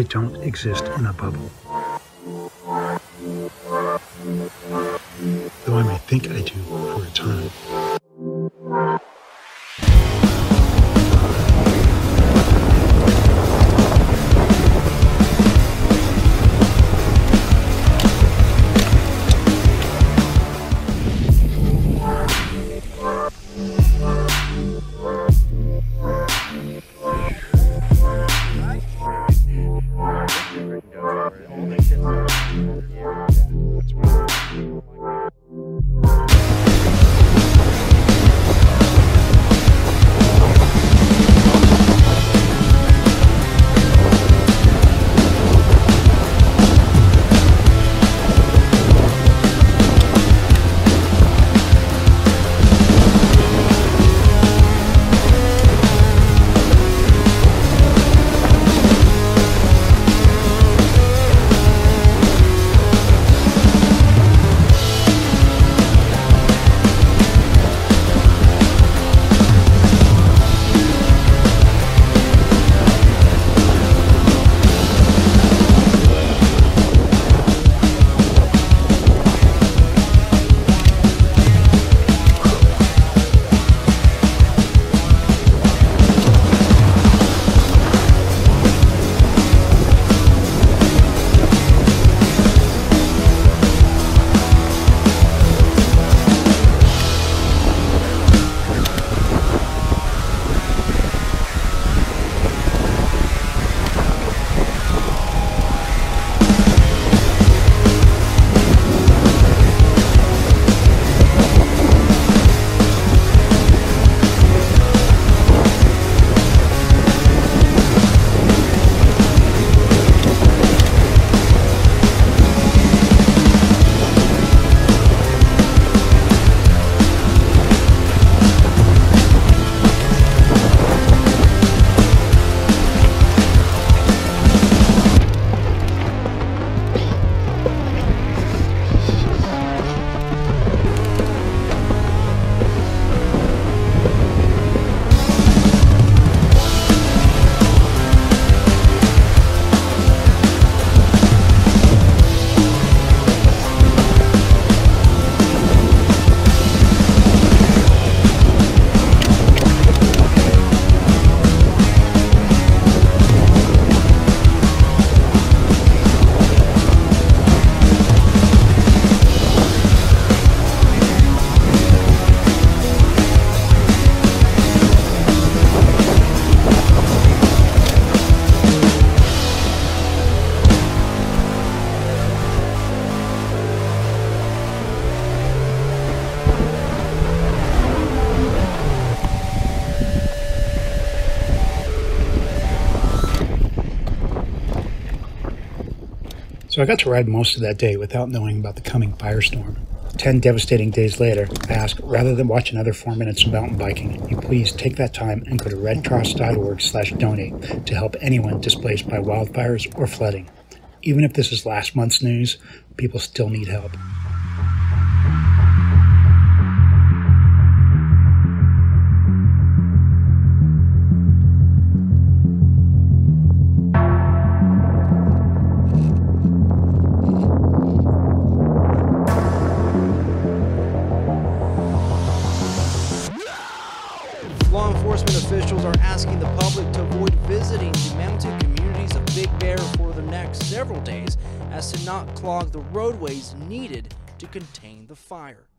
I don't exist in a bubble. Though I may think I do for a time. So I got to ride most of that day without knowing about the coming firestorm. Ten devastating days later, I ask, rather than watch another four minutes of mountain biking, you please take that time and go to redcross.org slash donate to help anyone displaced by wildfires or flooding. Even if this is last month's news, people still need help. Enforcement officials are asking the public to avoid visiting the mountain communities of Big Bear for the next several days as to not clog the roadways needed to contain the fire.